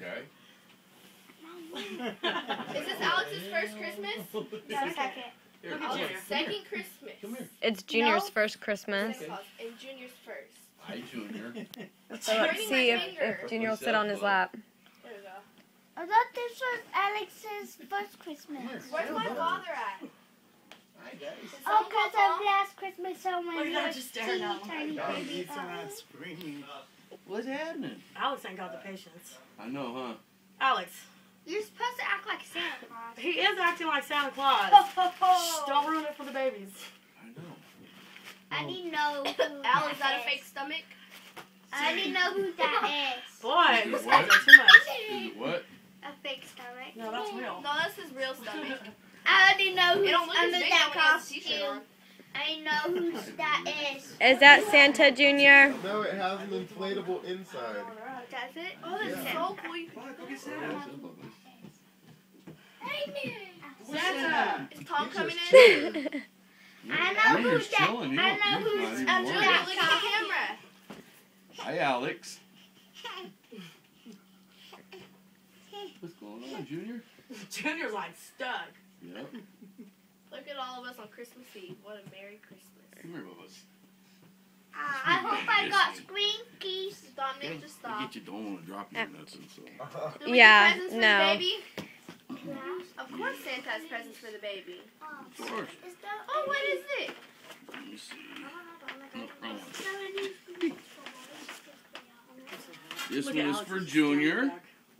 Okay. Is this Alex's first Christmas? No, second. Here, Look at Junior. second Christmas. Come here. It's Junior's No. first Christmas. Second pause. And Junior's first. Hi, Junior. So let's see if, if Junior will sit on his lap. There we go. I thought this was Alex's first Christmas. Where's my father at? Hi, guys. Oh, because call of last Christmas, so when Look at was just staring teeny at him. tiny God, baby. he's not screaming. What's happening? Alex ain't got the patience. I know, huh? Alex, You're supposed to act like Santa Claus. he is acting like Santa Claus. Shh, don't ruin it for the babies. I know. I need to know who Al, is that a fake stomach? I need to know who that is. Boy, this What? guys too much. Is it what? A fake stomach. No, that's real. No, that's his real stomach. I already know who's don't look as under big that when he has a t-shirt costume. I know who that is. Is that Santa Junior? No, it has an inflatable inside. Does it? Oh, that's Yeah. so cool. You Look, look at Yeah, Sam. it's above us. Santa! Is Tom He's coming in? I know Junior's who that- chilling. I know who's not even under worried. Junior, that look at the camera. Hi, Alex. What's going on, Junior? Junior's like stuck. Yep. Look at all of us on Christmas Eve. What a Merry Christmas. Come here, Bubba's. I hope I got screenkeys. Dominic, just stop. Get you don't want to drop you or nothing, so. Do Yeah, get presents for no. the baby? Of course Santa has presents for the baby. Of course. Oh, what is it? Let me see. it? This Look one is Alex, for Junior.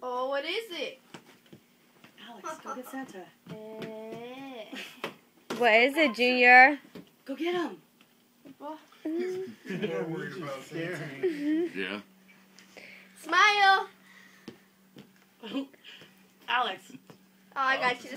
Oh, what is it? Alex, go get Santa. Eh. What is it, Junior? Go get him. More worried about Santa. Yeah. Smile. Alex. Oh, I got you.